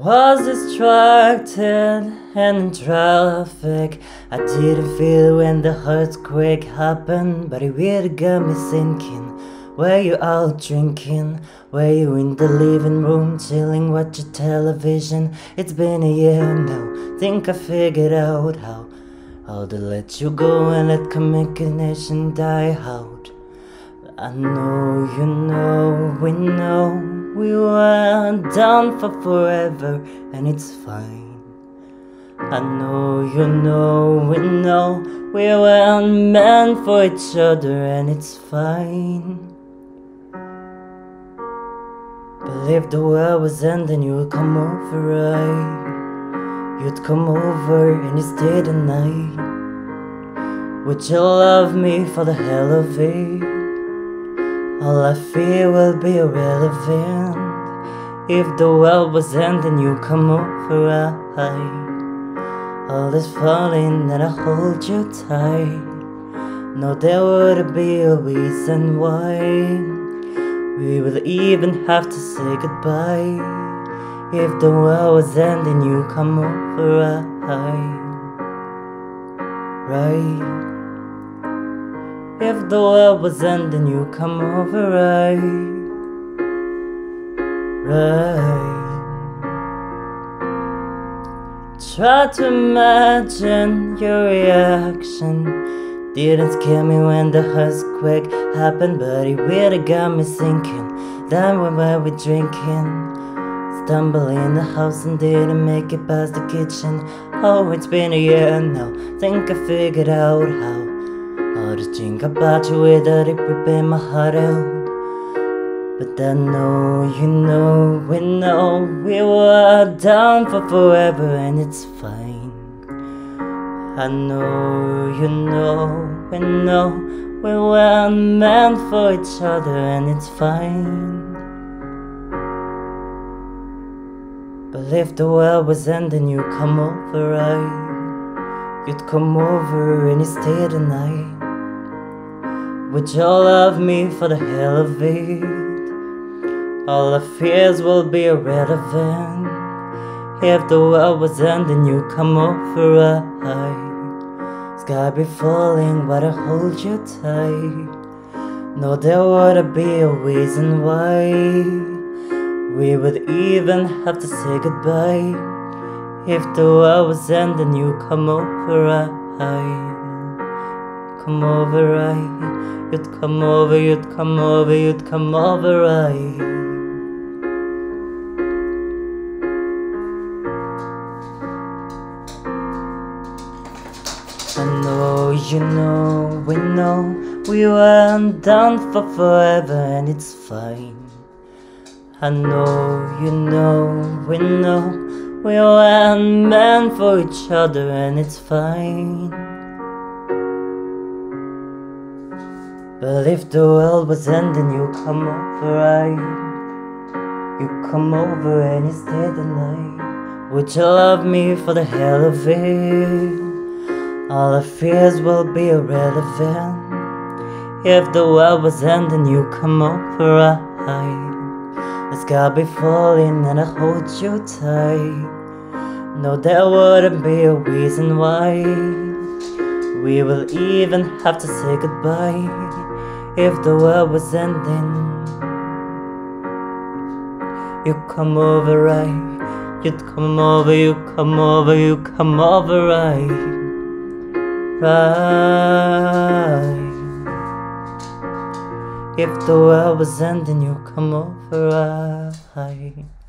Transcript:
was distracted and in traffic. I didn't feel when the earthquake happened, but it really got me thinking. Were you out drinking? Were you in the living room chilling, watching television? It's been a year now. Think I figured out how how to let you go and let communication die out. I know you know we know we were down for forever and it's fine. I know you know we know we weren't meant for each other and it's fine. Believe the world was ending, you would come over, right? You'd come over and you stay the night. Would you love me for the hell of it? All I feel will be irrelevant. If the world was ending you come over right All is falling and I hold you tight. No there would be a reason why. We would even have to say goodbye. If the world was ending you come over right Right if the world was ending, you'd come over right, right. Try to imagine your reaction. Didn't scare me when the earthquake happened, but it really got me thinking. Then we were we drinking. Stumbled in the house and didn't make it past the kitchen. Oh, it's been a year now. Think I figured out how think about you without it ripping my heart out But I know you know we know we were down for forever and it's fine. I know you know we know we were meant for each other and it's fine. But if the world was ending you'd come over right? You'd come over and you stay the night would you love me for the hell of it? All the fears will be irrelevant If the world was ending, you come over right. Sky be falling, but I hold you tight. No, there would be a reason why We would even have to say goodbye. If the world was ending, you come over right Come over right You'd come over, you'd come over, you'd come over right I know you know, we know We weren't done for forever and it's fine. I know you know, we know We weren't meant for each other and it's fine But if the world was ending, you come over, right? You come over and you stay the night. Would you love me for the hell of it? All the fears will be irrelevant. If the world was ending, you'd come over, right? The sky be falling and I hold you tight. No, there wouldn't be a reason why. We will even have to say goodbye if the world was ending. you'd come over right, you'd come over, you come over, you come over right, right. If the world was ending, you'd come over right.